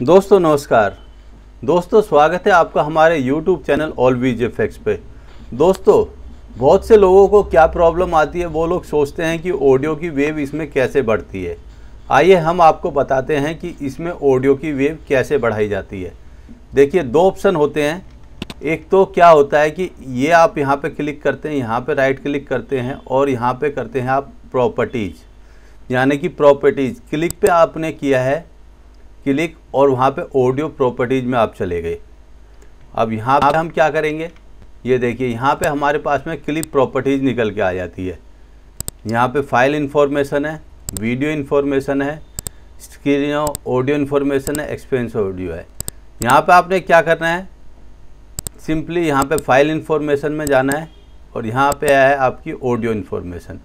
दोस्तों, नमस्कार। दोस्तों, स्वागत है आपका हमारे YouTube channel all whiz effects पे। दोस्तों, बहुत से लोगों को क्या प्रॉब्लम आती है, वो लोग सोचते हैं कि ऑडियो की वेव इसमें कैसे बढ़ती है। आइए हम आपको बताते हैं कि इसमें ऑडियो की वेव कैसे बढ़ाई जाती है। देखिए, दो ऑप्शन होते हैं। एक तो क्या होता है कि ये आप यहाँ पे क्लिक करते हैं, यहाँ पे राइट क्लिक करते हैं और यहाँ पे करते हैं आप प्रॉपर्टीज़ यानी कि प्रॉपर्टीज़ क्लिक पे आपने किया है क्लिक और वहाँ पे ऑडियो प्रॉपर्टीज़ में आप चले गए। अब यहाँ पे हम क्या करेंगे? ये देखिए, यहाँ पे हमारे पास में क्लिप प्रॉपर्टीज़ निकल के आ जाती है। यहाँ पे फ़ाइल इन्फॉर्मेशन है वीडियो इन्फॉर्मेशन है स्क्रीन ऑडियो इन्फॉर्मेशन है एक्सपेंस ऑडियो है। यहाँ पे आपने क्या करना है? सिंपली यहाँ पे फ़ाइल इन्फॉर्मेशन में जाना है और यहाँ पे आया है आपकी ऑडियो इन्फॉर्मेशन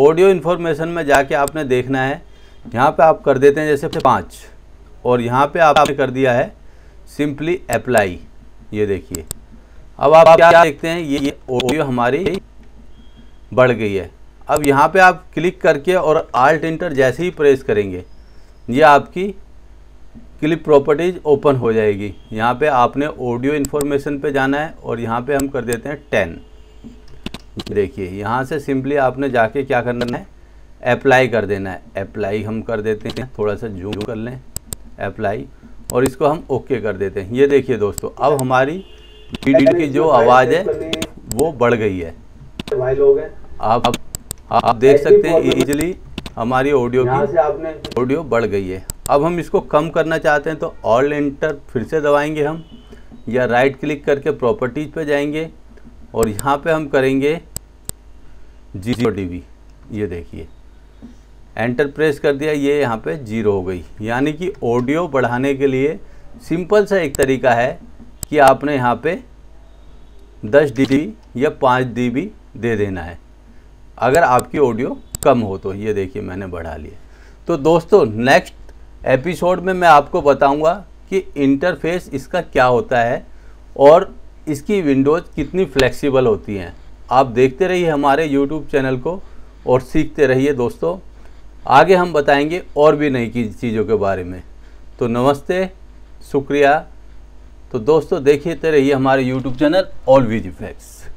ऑडियो इन्फॉर्मेशन में जाके आपने देखना है। यहाँ पे आप कर देते हैं जैसे पाँच। और यहाँ पे आपने कर दिया है सिंपली अप्लाई ये देखिए। अब आप क्या देखते हैं, ये ऑडियो हमारी बढ़ गई है। अब यहाँ पे आप क्लिक करके और आल्ट इंटर जैसे ही प्रेस करेंगे, ये आपकी क्लिप प्रॉपर्टीज़ ओपन हो जाएगी। यहाँ पे आपने ऑडियो इन्फॉर्मेशन पे जाना है और यहाँ पे हम कर देते हैं टेन देखिए, यहाँ से सिंपली आपने जाके क्या करना है अप्लाई कर देना है। अप्लाई हम कर देते हैं, थोड़ा सा जूम कर लें। अप्लाई और इसको हम ओके कर देते हैं। ये देखिए दोस्तों अब हमारी वीडियो की जो आवाज़ है वो बढ़ गई है। आप आप देख सकते हैं इजीली हमारी ऑडियो की ऑडियो बढ़ गई है। अब हम इसको कम करना चाहते हैं तो ऑल एंटर फिर से दबाएँगे हम या राइट क्लिक करके प्रॉपर्टीज़ पे जाएँगे और यहाँ पे हम करेंगे ज़ीरो डी ये देखिए। एंटर प्रेस कर दिया, ये यहाँ पे ज़ीरो हो गई। यानी कि ऑडियो बढ़ाने के लिए सिंपल सा एक तरीका है कि आपने यहाँ पे 10 डी या 5 डी दे देना है। अगर आपकी ऑडियो कम हो तो ये देखिए मैंने बढ़ा लिया। तो दोस्तों नेक्स्ट एपिसोड में मैं आपको बताऊँगा कि इंटरफेस इसका क्या होता है और इसकी विंडोज़ कितनी फ्लेक्सिबल होती हैं। आप देखते रहिए हमारे यूट्यूब चैनल को और सीखते रहिए दोस्तों। आगे हम बताएँगे और भी नई की चीज़ों के बारे में। तो नमस्ते शुक्रिया तो दोस्तों देखते रहिए हमारे YouTube channel all whiz effects